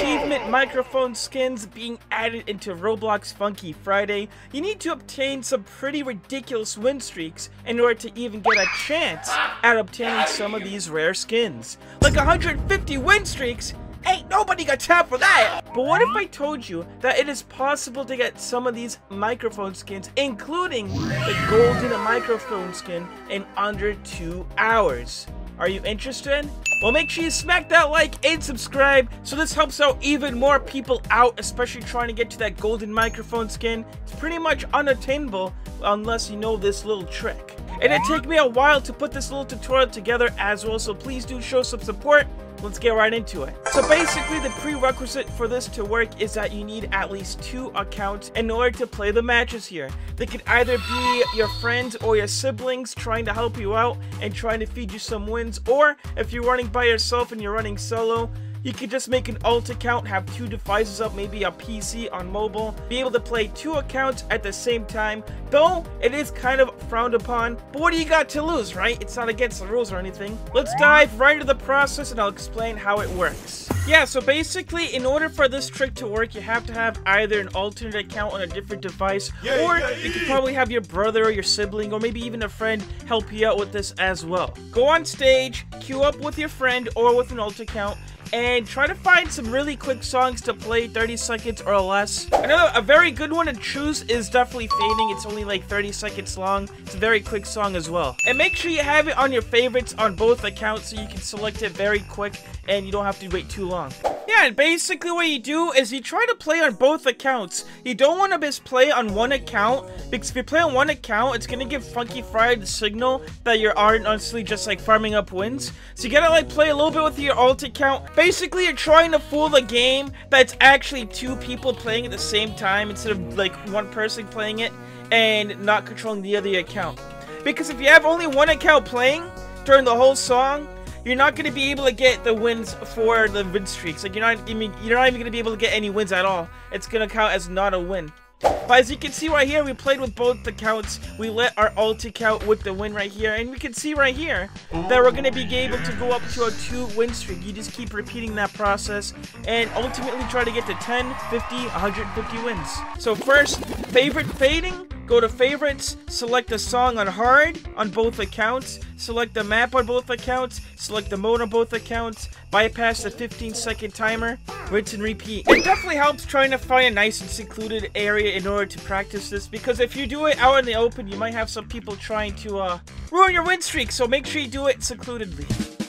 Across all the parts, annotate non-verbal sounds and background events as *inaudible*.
achievement microphone skins being added into Roblox Funky Friday, you need to obtain some pretty ridiculous win streaks in order to even get a chance at obtaining some of these rare skins. Like 150 win streaks Ain't nobody got time for that! But what if I told you that it is possible to get some of these microphone skins, including the golden microphone skin, in under two hours? Are you interested? Well, make sure you smack that like and subscribe so this helps out even more people out, especially trying to get to that golden microphone skin. It's pretty much unattainable unless you know this little trick. And it took me a while to put this little tutorial together as well, so please do show some support let's get right into it. So basically the prerequisite for this to work is that you need at least two accounts in order to play the matches here. They could either be your friends or your siblings trying to help you out and trying to feed you some wins, or if you're running by yourself and you're running solo, you could just make an alt account, have two devices up, maybe a PC on mobile, be able to play two accounts at the same time, though it is kind of frowned upon. But what do you got to lose, right? It's not against the rules or anything. Let's dive right into the process and I'll explain how it works. Yeah, so basically, in order for this trick to work, you have to have either an alternate account on a different device, yeah, or yeah, yeah, you could probably have your brother or your sibling, or maybe even a friend help you out with this as well. Go on stage, queue up with your friend or with an alt account, and try to find some really quick songs to play 30 seconds or less. Another a very good one to choose is definitely Fading. It's only like 30 seconds long. It's a very quick song as well. And make sure you have it on your favorites on both accounts so you can select it very quick and you don't have to wait too long. Yeah, and basically what you do is you try to play on both accounts. You don't want to just play on one account, because if you play on one account, it's going to give Funky Friday the signal that you're honestly just like farming up wins. So you gotta like play a little bit with your alt account. Basically, you're trying to fool the game that it's actually two people playing at the same time instead of like one person playing it and not controlling the other account. Because if you have only one account playing during the whole song, you're not to be able to get the wins for the win streaks. Like, you're not, mean, you're not even to be able to get any wins at all. It's to count as not a win. But as you can see right here, we played with both the accounts. We let our alt account with the win right here. And we can see right here that we're going to be able to go up to a two win streak. You just keep repeating that process and ultimately try to get to 10, 50, 150 wins. So first, favorite fading. Go to favorites, select the song on hard on both accounts, select the map on both accounts, select the mode on both accounts, bypass the 15 second timer, rinse and repeat. It definitely helps trying to find a nice and secluded area in order to practice this because if you do it out in the open, you might have some people trying to uh, ruin your win streak, so make sure you do it secludedly.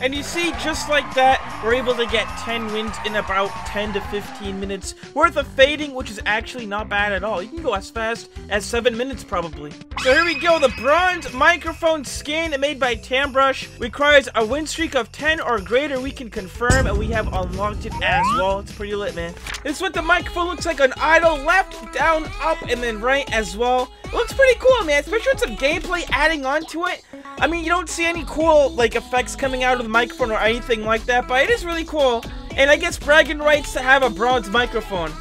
And you see, just like that, we're able to get 10 wins in about 10 to 15 minutes worth of fading, which is actually not bad at all. You can go as fast as 7 minutes probably. So here we go, the bronze microphone skin made by Tambrush requires a win streak of 10 or greater we can confirm and we have unlocked it as well. It's pretty lit, man. This is what the microphone looks like on idle, left, down, up, and then right as well. It looks pretty cool, man, especially with some gameplay adding on to it. I mean, you don't see any cool, like, effects coming out of the microphone or anything like that, but it is really cool. And I guess bragging rights to have a bronze microphone.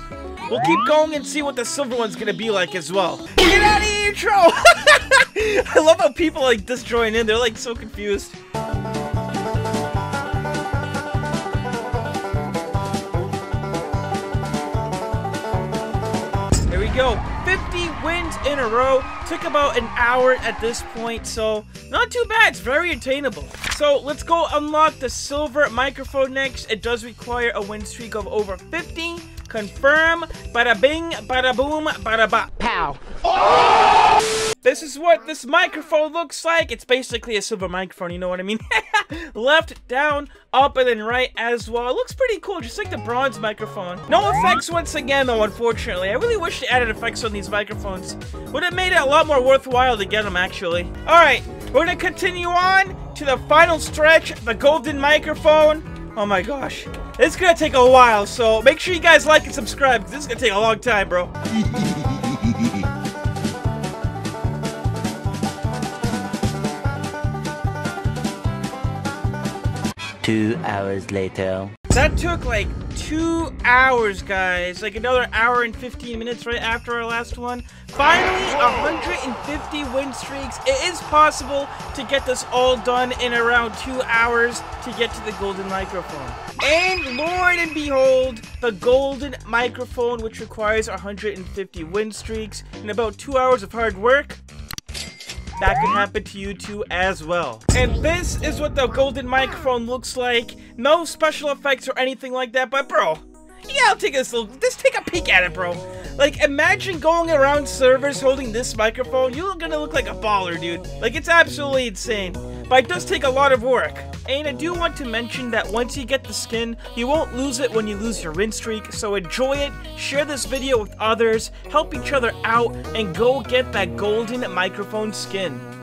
We'll keep going and see what the silver one's gonna be like as well. Get out of intro! I love how people like this join in. They're like so confused. In a row. Took about an hour at this point, so not too bad. It's very attainable. So let's go unlock the silver microphone next. It does require a win streak of over 50. Confirm. Bada bing, bada boom, bada ba. Pow. This is what this microphone looks like. It's basically a silver microphone, you know what I mean? *laughs* *laughs* Left, down, up, and then right as well. It looks pretty cool, just like the bronze microphone. No effects once again, though, unfortunately. I really wish they added effects on these microphones. Would have made it a lot more worthwhile to get them, actually. Alright, we're gonna continue on to the final stretch, the golden microphone. Oh my gosh. It's gonna take a while, so make sure you guys like and subscribe, because this is gonna take a long time, bro. *laughs* Two hours later. That took like two hours, guys. Like another hour and 15 minutes right after our last one. Finally, 150 win streaks. It is possible to get this all done in around two hours to get to the golden microphone. And Lord and behold, the golden microphone, which requires 150 win streaks and about two hours of hard work, that could happen to you too as well. And this is what the golden microphone looks like. No special effects or anything like that, but bro, yeah, I'll take this little, just take a peek at it, bro. Like, imagine going around servers holding this microphone. You're gonna look like a baller, dude. Like, it's absolutely insane. But it does take a lot of work. And I do want to mention that once you get the skin, you won't lose it when you lose your win streak. So enjoy it, share this video with others, help each other out, and go get that golden microphone skin.